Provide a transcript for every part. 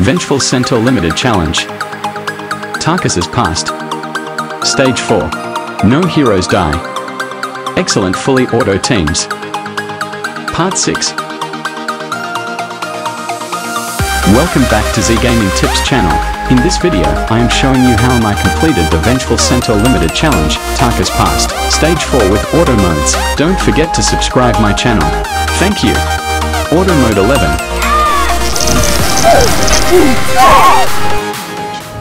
Vengeful Centaur Limited Challenge. Tarkus's Past. Stage 4. No heroes die. Excellent fully auto teams. Part 6. Welcome back to Z Gaming Tips channel. In this video, I am showing you how I completed the Vengeful Centaur Limited Challenge, Tarkus Past, Stage 4 with auto modes. Don't forget to subscribe my channel. Thank you. Auto mode 11.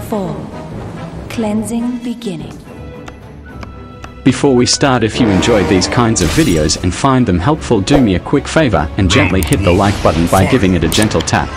Four. Cleansing beginning. Before we start if you enjoyed these kinds of videos and find them helpful do me a quick favor and gently hit the like button by giving it a gentle tap.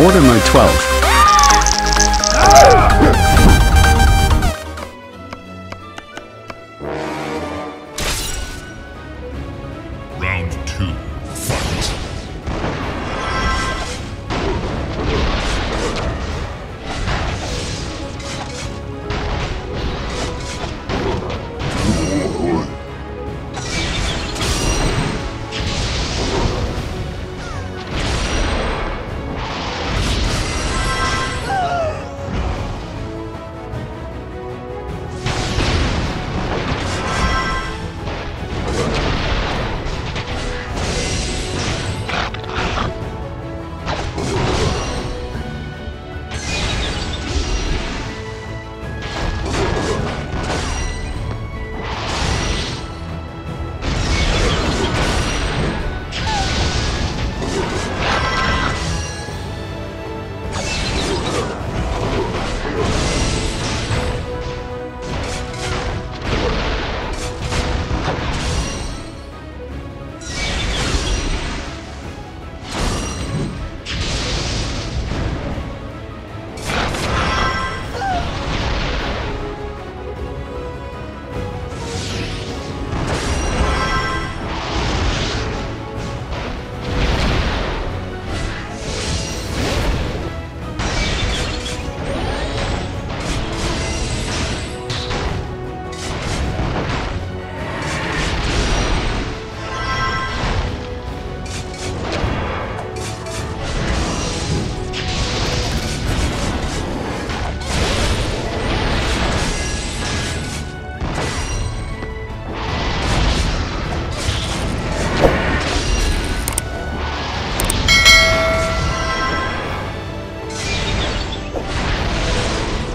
Auto oh mode 12.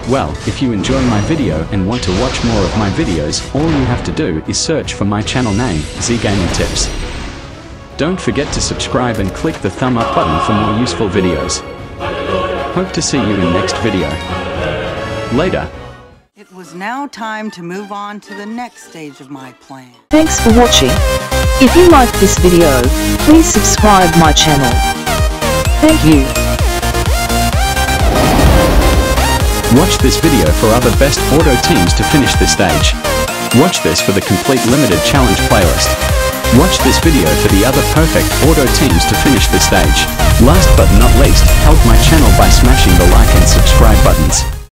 Well, if you enjoy my video and want to watch more of my videos, all you have to do is search for my channel name, Z Gaming Tips. Don't forget to subscribe and click the thumb up button for more useful videos. Hope to see you in next video. Later. It was now time to move on to the next stage of my plan. Thanks for watching. If you liked this video, please subscribe my channel. Thank you. Watch this video for other best auto teams to finish this stage. Watch this for the complete limited challenge playlist. Watch this video for the other perfect auto teams to finish this stage. Last but not least, help my channel by smashing the like and subscribe buttons.